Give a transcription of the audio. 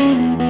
Música